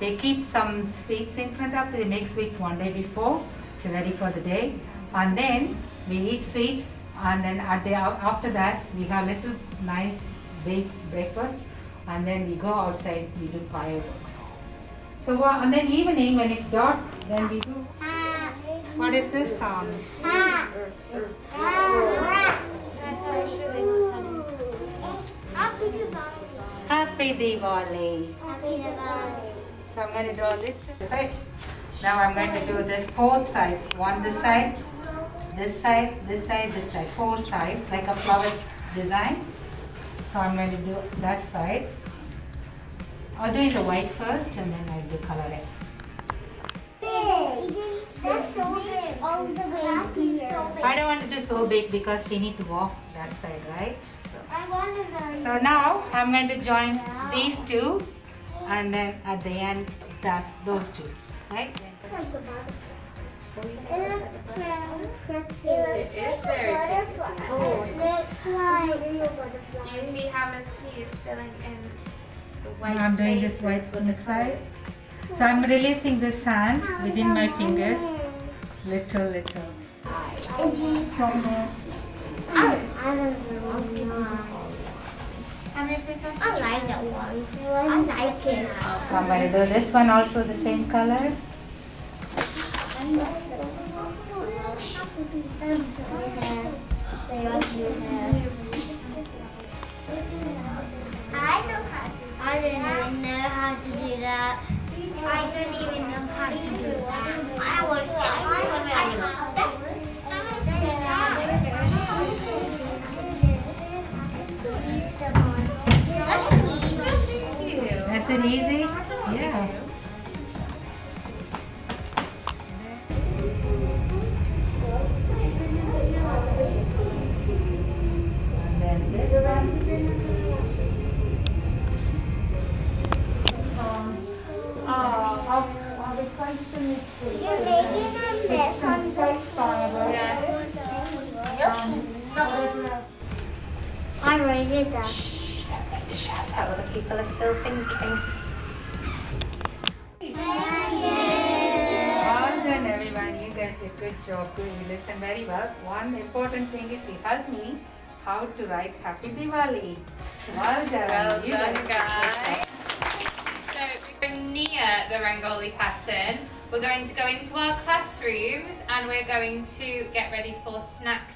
they keep some sweets in front of. They make sweets one day before to ready for the day, and then we eat sweets, and then at the after that we have a little nice big breakfast, and then we go outside. We do fireworks. So uh, and then evening when it's dark, then we do. What is this sound? Happy Diwali. Happy Diwali. So I'm going to draw this. Right. Now I'm going to do this four sides. One this side, this side, this side, this side. Four sides like a flower designs. So I'm going to do that side. I'll do the white first and then I'll do color it. I don't want to do so big because we need to walk that side, right? So, so now I'm going to join these two and then at the end that's those two, right? It looks very Do you see how Miss P is filling in the white Now I'm doing this white with the inside. So I'm releasing the sand within my fingers, little, little. How many pieces? I like that one. I like it. I'm going to do this one also the same color. I. I don't even know how to do that. I don't even know how to do that. Mess on the um, I already did that. To shout out what the people are still thinking. Well done everyone, you guys did a good job too. You listen very well. One important thing is you helped me how to write Happy Diwali. Well done. Well You done, did a good guys. So we're near the Rangoli pattern. We're going to go into our classrooms and we're going to get ready for snack